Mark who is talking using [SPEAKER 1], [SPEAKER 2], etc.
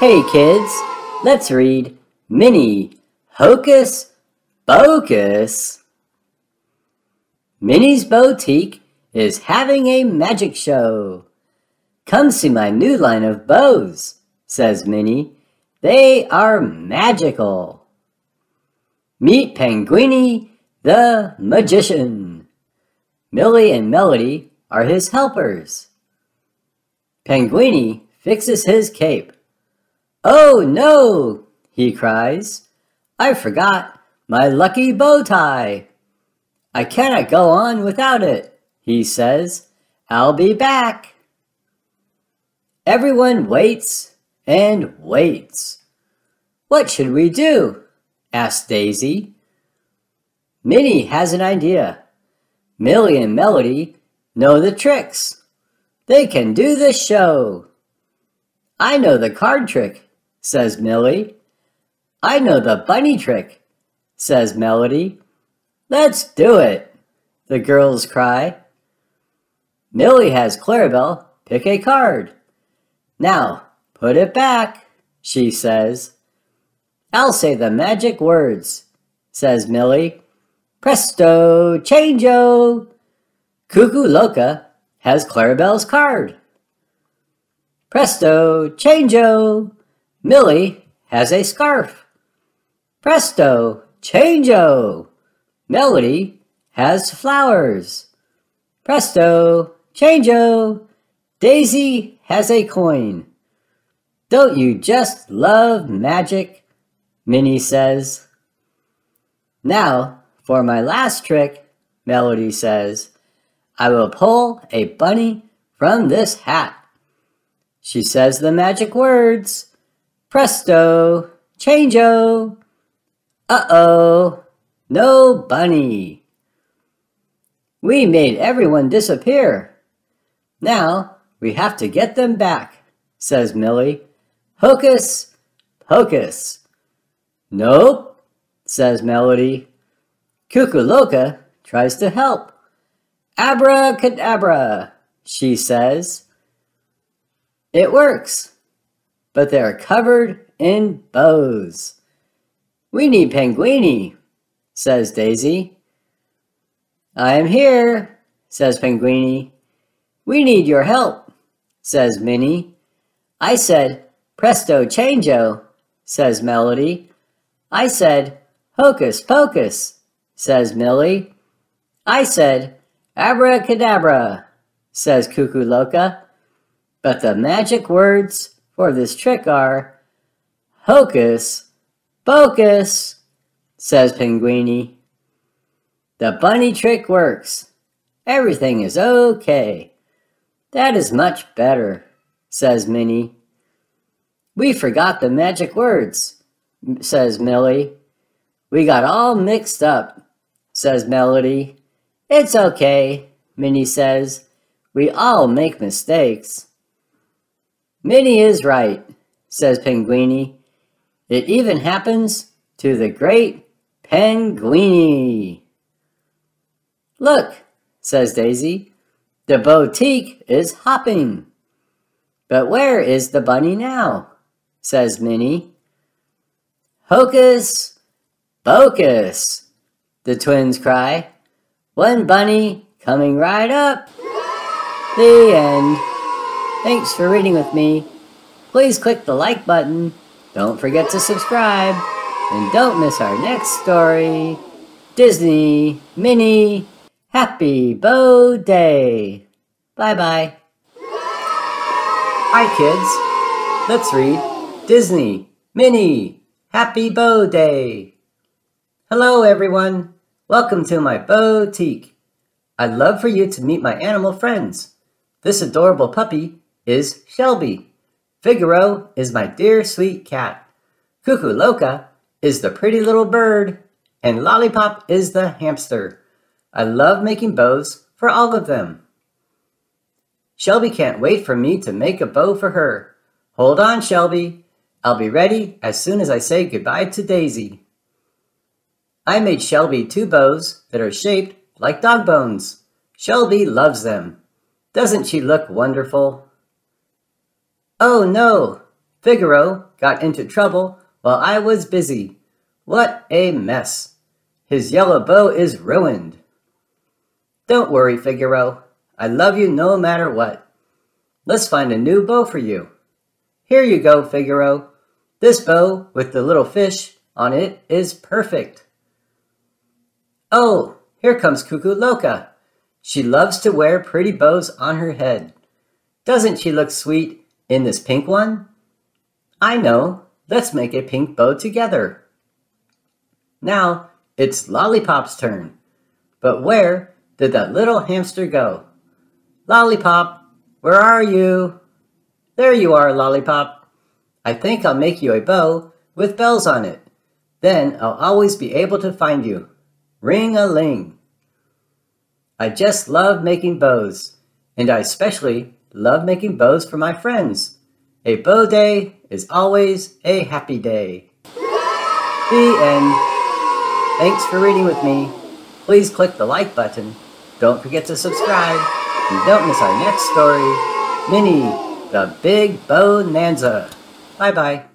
[SPEAKER 1] Hey kids, let's read Minnie Hocus Bow-cus. Minnie's Boutique is having a magic show. Come see my new line of bows, says Minnie. They are magical. Meet Penguini the Magician. Millie and Melody are his helpers. Penguini fixes his cape. Oh no, he cries. I forgot my lucky bow tie. I cannot go on without it, he says. I'll be back. Everyone waits and waits. What should we do? asked Daisy. Minnie has an idea. Millie and Melody know the tricks. They can do the show. I know the card trick, says Millie. I know the bunny trick, says Melody. Let's do it, the girls cry. Millie has Clarabelle pick a card. Now, put it back, she says. I'll say the magic words, says Millie. Presto, changeo! Cuckoo Loca has Clarabelle's card. Presto, changeo! Millie has a scarf. Presto, changeo! Melody has flowers. Presto, changeo! Daisy has a coin. Don't you just love magic? Minnie says. Now, for my last trick, Melody says, I will pull a bunny from this hat. She says the magic words. Presto, changeo. Uh-oh, no bunny. We made everyone disappear. Now we have to get them back, says Millie. Hocus pocus. Nope, says Melody. Cuckoo tries to help. Abracadabra, she says. It works but they are covered in bows. We need Penguini, says Daisy. I am here, says Penguini. We need your help, says Minnie. I said, presto changeo, says Melody. I said, hocus pocus, says Millie. I said, abracadabra, says Cuckoo Loca. But the magic words for this trick are Hocus Bow-cus, says Penguini. The bunny trick works. Everything is okay. That is much better, says Minnie. We forgot the magic words, says Millie. We got all mixed up, says Melody. It's okay, Minnie says. We all make mistakes. Minnie is right, says Penguini. It even happens to the great Penguini. Look, says Daisy, the boutique is hopping. But where is the bunny now? says Minnie. Hocus bow-cus, the twins cry. One bunny coming right up. The end. Thanks for reading with me. Please click the like button. Don't forget to subscribe. And don't miss our next story. Disney Minnie Happy Bow Day. Bye-bye. Hi kids. Let's read Disney Minnie Happy Bow Day. Hello everyone. Welcome to my boutique. I'd love for you to meet my animal friends. This adorable puppy is Shelby. Figaro is my dear sweet cat. Cuckoo Loca is the pretty little bird. And Lollipop is the hamster. I love making bows for all of them. Shelby can't wait for me to make a bow for her. Hold on, Shelby. I'll be ready as soon as I say goodbye to Daisy. I made Shelby two bows that are shaped like dog bones. Shelby loves them. Doesn't she look wonderful? Oh no, Figaro got into trouble while I was busy. What a mess. His yellow bow is ruined. Don't worry, Figaro. I love you no matter what. Let's find a new bow for you. Here you go, Figaro. This bow with the little fish on it is perfect. Oh, here comes Cuckoo Loca. She loves to wear pretty bows on her head. Doesn't she look sweet in this pink one? I know. Let's make a pink bow together. Now, it's Lollipop's turn. But where did that little hamster go? Lollipop, where are you? There you are, Lollipop. I think I'll make you a bow with bells on it. Then I'll always be able to find you. Ring-a-ling. I just love making bows, and I especially love making bows for my friends. A bow day is always a happy day. The end. Thanks for reading with me. Please click the like button. Don't forget to subscribe. And don't miss our next story, Minnie, the Big Bonanza. Bye-bye.